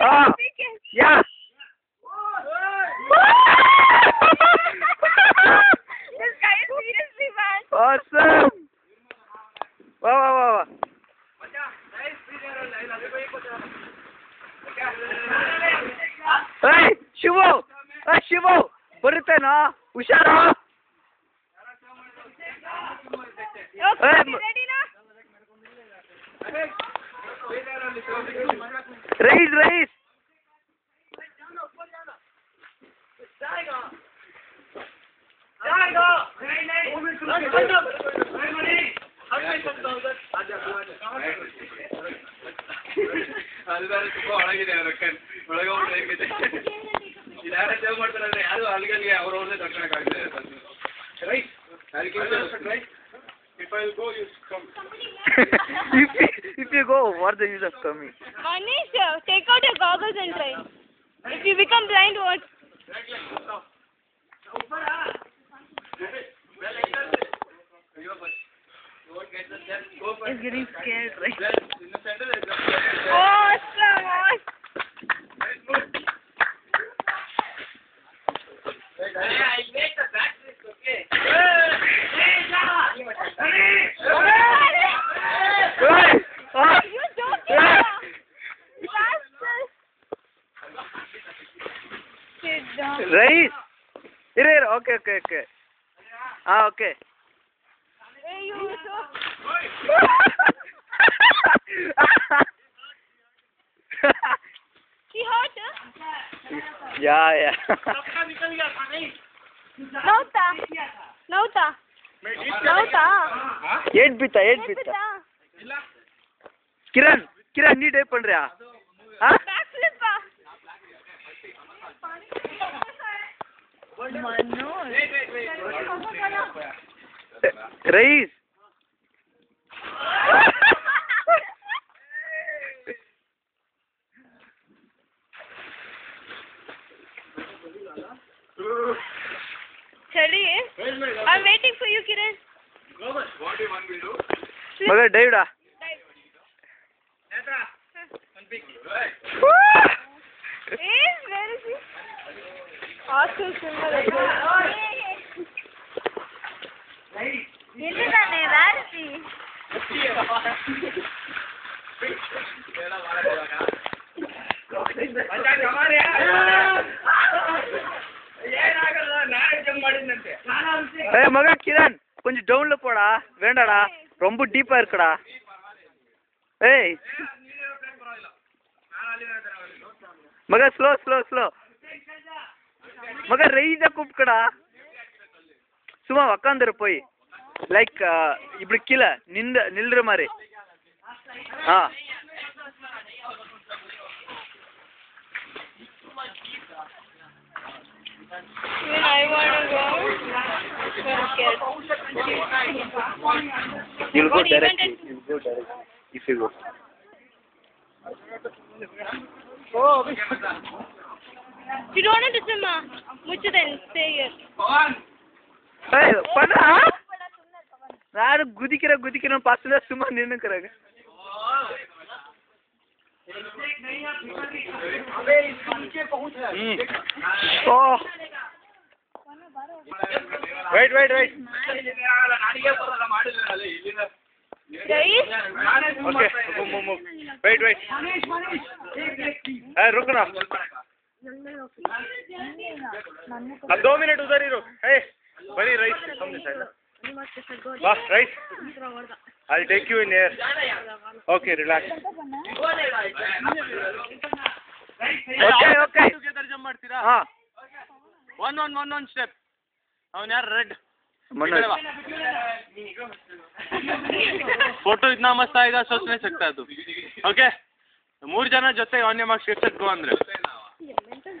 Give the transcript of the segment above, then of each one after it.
Ah, yeah. this guy is seriously bad. Awesome. ವಾ ವಾ ವಾ ವಾ ಏಯ್ ಶಿವು ಏಯ್ ಶಿವು ಬರುತ್ತೇನೋ ಹುಷಾರು Okay, Hey, you ready now? Rice rice ಅದು ಬೇರೆ ತುಂಬಾ ಒಳಗಿದೆ ಅವ್ರ ಕಣ್ ಒಳಗೆ ಹೋಗ್ಬಿಟ್ಟು ಹೇಗಿದೆ ಇದ್ಯಾರ ಸೇವ್ ಮಾಡ್ತಾರೆ ಯಾರು ಅಲ್ಲಿಗೆ ಅವ್ರ ಅವ್ರನ್ನೇ ತಡ್ಕೊಳಕ್ಕಾಗದೆ right right what the use of coming Manish, uh, take out your goggles and try. If you become blind, what? He's getting scared, right? In the center, there's a- Awesome, awesome. Okay okay okay. ಹಾಂ okay. Yeah yeah. ನೌತಾ ನೌತಾ ನೌತಾ ಬಿತ್ತಾ ಏಟ್ ಬಿತ್ತಾ. ಕಿರಣ್ ಕಿರಣ್ ನೀ type ಪಣ್ರಿಯಾ ಹಾಂ Reis. चलिए I'm waiting for you Kiran मगर डेविडा Is where is he? Awesome swimmer. ಎಲ್ಲಿದ್ದಾನೆ ರಾಜಿ ஏ மகா கிரண் கொஞ்சம் டவுன்ல போடா வேண்டாடா ரொம்ப டீப்பா இருக்குடா ஏய் மகா ஸ்லோ ஸ்லோ ஸ்லோ ಮಗ ರೈಜಾಗಿ கூப்பிக்கடா சும்மா உக்காந்துரு போய் லைக் இப்படி கீழே நின்று நில்ற மாதிரி ஆ You'll go directly. You'll go directly if you go. Oh. You don't want ma. Much then, stay here. Hey, but huh? ನಾನು ಗುದಿಕಿರ ಗುದಿಕಿರ ಪಾಸಿಲ್ಲ ಸುಮ್ಮನೆ ನಿನ್ನ ಕರಾಗ अबे इसके नीचे पहुँच रहा wait wait wait wait wait रुकना अब दो मिनट उधर ही रुक ए बनी राइट सामने साइड वाह right I take you in air okay relax okay okay jump ಮಾಡ್ತೀರಾ ಹಾ one one one one step ಅವನ್ ಯಾರು ರೆಡ್ मनोज ಫೋಟೋ ಇದನ್ನ ಮಸ್ತ್ ಆಯ್ದ ಸೋಚ್ नहीं सकता तू ಓಕೆ ಮೂರು ಜನ ಜೊತೆ ಆನ್ಯ ಮಾರ್ಕ್ಸ್ ಎಷ್ಟಕ್ಕೆ ಗೋ ಅಂದ್ರೆ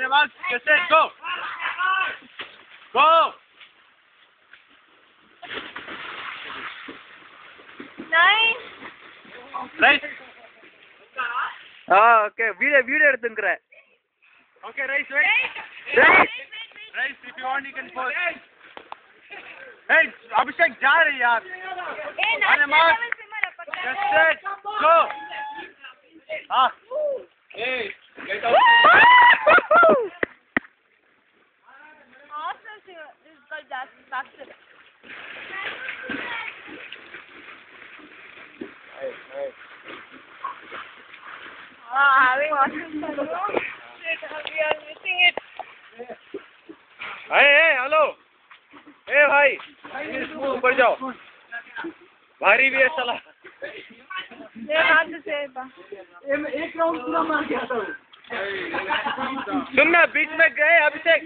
your marks, get set, go. Go. Nine. Right. Ah okay video video எடுத்துங்கிறேன் Okay, right, right. Right. Right, if you want, you can pause. Hey, Abhishek, जा रही यार. Hey, On your national mark. level swimmer है, पक्का Get है। that's that's it. Hello hey भाई ऊपर जाओ। भारी भी है चला एक राउंड पूरा मार गया था सुन बीच में गए अभिषेक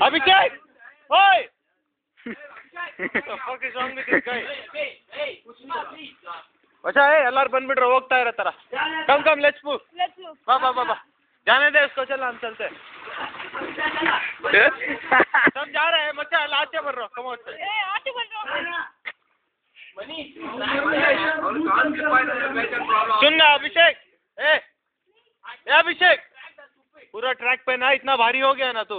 Abhishek! Oi! अच्छा है अल्लार बन बिट होता है तेरा। कम कम move. मूव वाह वाह वाह जाने दे इसको चल हम चलते हम जा रहे हैं बच्चा लाचे भर रहा कम ऑन सुन ना अभिषेक। ए अभिषेक। पूरा ट्रैक पे ना इतना भारी हो गया ना तू।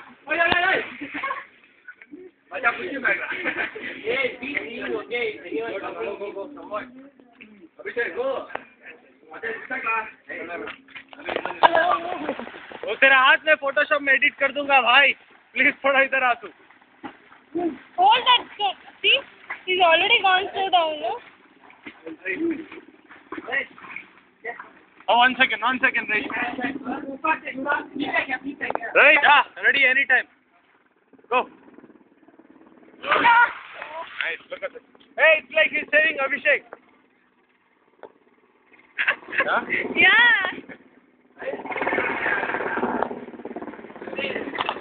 वो तेरा हाथ में फोटोशॉप में एडिट कर दूँगा भाई। प्लीज़ थोड़ा इधर आ तू। Already one ready any time go Hey, it's like he's saving Abhishek. Yeah? Yeah.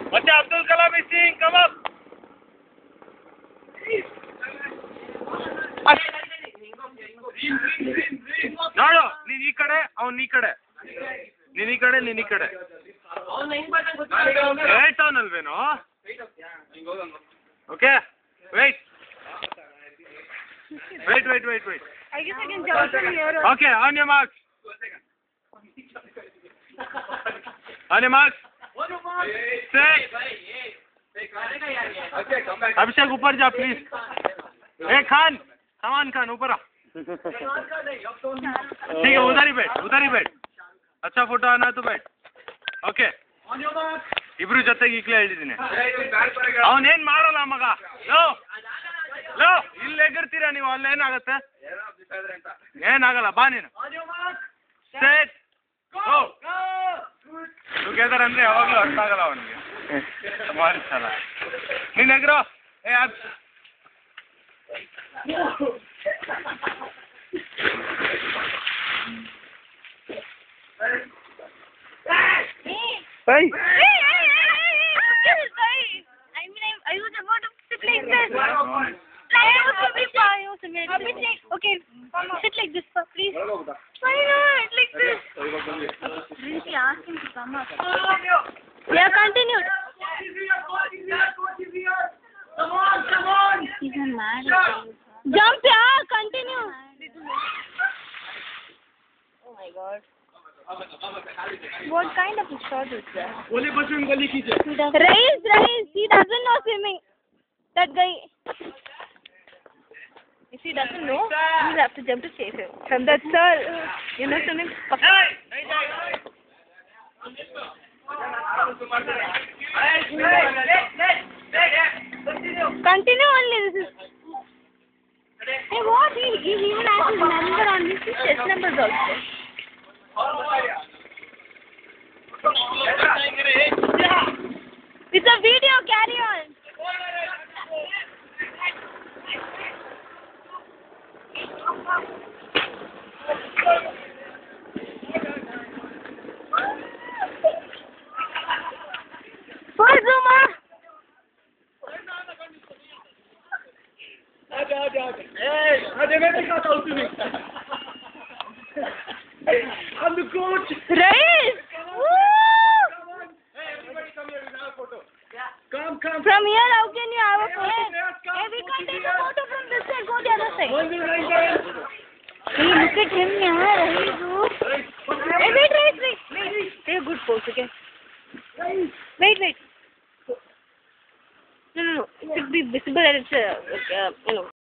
Bacha Abdul Kalam is seeing, come up. ಅಷ್ಟ್. ನೋಡು ನೀನ್ ಈ ಕಡೆ ಅವ್ನ್ ಈ ಕಡೆ ನೀನ್ ಈ ಕಡೆ ನೀನ್ ಈ ಕಡೆ ಹೇಳ್ತಾವನಲ್ವೇನೋ okay wait Wait wait wait wait I guess I can jump from here. also. Okay on your marks on your marks set Abhishek ऊपर जा प्लीज ए खान समान खान ऊपर आ ठीक है उधर ही बैठ उधर ही बैठ अच्छा फोटो आना है तो बैठ ಓಕೆ ಇಬ್ರು ಜೊತೆಗೆ ಈಗಲೇ ಹೇಳಿದ್ದೀನಿ ಅವನೇನ್ ಮಾಡಲ್ಲ ಮಗ ಲೋ ಲೋ ಇಲ್ಲಿ ಎಗರ್ತೀರಾ ನೀವು ಅಲ್ಲೇನಾಗತ್ತೆ ಏನಾಗಲ್ಲ ಬಾ ನೀನು ಸೆಟ್ ಗೋ ಟುಗೆದರ್ ಅಂದ್ರೆ ಯಾವಾಗಲೂ ಅರ್ಥ ಆಗಲ್ಲ ಅವನಿಗೆ ಸುಮಾರು ಸಲ ನೀನ್ ಎಗ್ರೋ ಏ ಅದು Hey. Hey. I mean, I, I was about to sit this. Like, I was to be fine. I was a minute. Abhishek, okay, sit like this, sir, please. Why not? Like this. Rinki, ask him to come up. Yeah, continue. He's a mad. Jump, yeah, continue. Oh my god. What kind of a shot is that? Raise, raise. He doesn't know swimming. That guy. If he doesn't know, you'll have to jump to chase him. From that, sir, you know swimming. Continue only. This is. Hey, what? He, he even has his number on this. His chest numbers also. It's a video. Carry on. Right? From here, how can you have a photo? Hey, we can't take a photo from this side. Go the other side. Hey, look at him, yaar. He's good. Hey, wait, wait, wait, wait. Take a good pose, okay? Wait, wait. No, no, no. It should be visible and it's, uh, like, uh, you know.